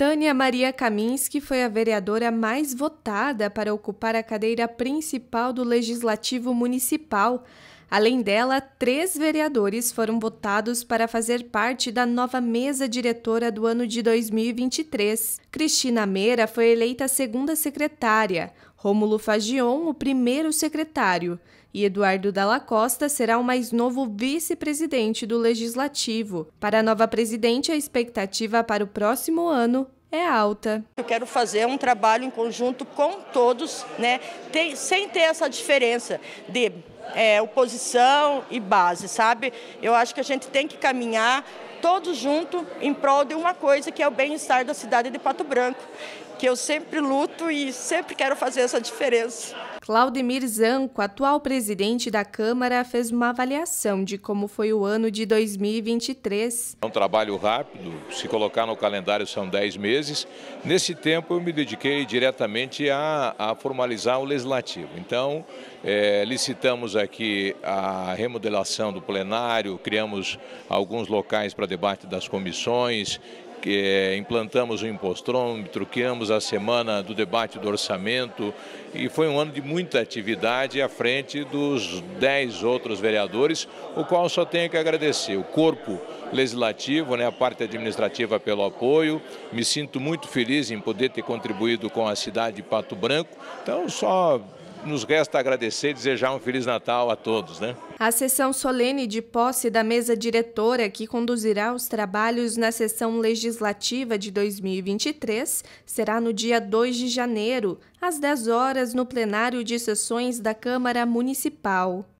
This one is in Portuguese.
Tânia Maria Kaminski foi a vereadora mais votada para ocupar a cadeira principal do Legislativo Municipal. Além dela, três vereadores foram votados para fazer parte da nova mesa diretora do ano de 2023. Cristina Meira foi eleita segunda secretária, Rômulo Fagion, o primeiro secretário, e Eduardo Dalla Costa será o mais novo vice-presidente do Legislativo. Para a nova presidente, a expectativa para o próximo ano é alta. Eu quero fazer um trabalho em conjunto com todos, né, tem, sem ter essa diferença de é, oposição e base, sabe? Eu acho que a gente tem que caminhar todos juntos em prol de uma coisa que é o bem-estar da cidade de Pato Branco, que eu sempre luto e sempre quero fazer essa diferença. Claudemir Zanco, atual presidente da Câmara, fez uma avaliação de como foi o ano de 2023. É um trabalho rápido, se colocar no calendário são 10 meses. Nesse tempo eu me dediquei diretamente a, a formalizar o legislativo. Então, é, licitamos aqui a remodelação do plenário, criamos alguns locais para debate das comissões, que é, implantamos o impostrômetro, criamos a semana do debate do orçamento e foi um ano de muita atividade à frente dos dez outros vereadores, o qual só tenho que agradecer o corpo legislativo, né, a parte administrativa pelo apoio. Me sinto muito feliz em poder ter contribuído com a cidade de Pato Branco. Então, só nos resta agradecer e desejar um Feliz Natal a todos. Né? A sessão solene de posse da mesa diretora, que conduzirá os trabalhos na sessão legislativa de 2023, será no dia 2 de janeiro, às 10 horas, no plenário de sessões da Câmara Municipal.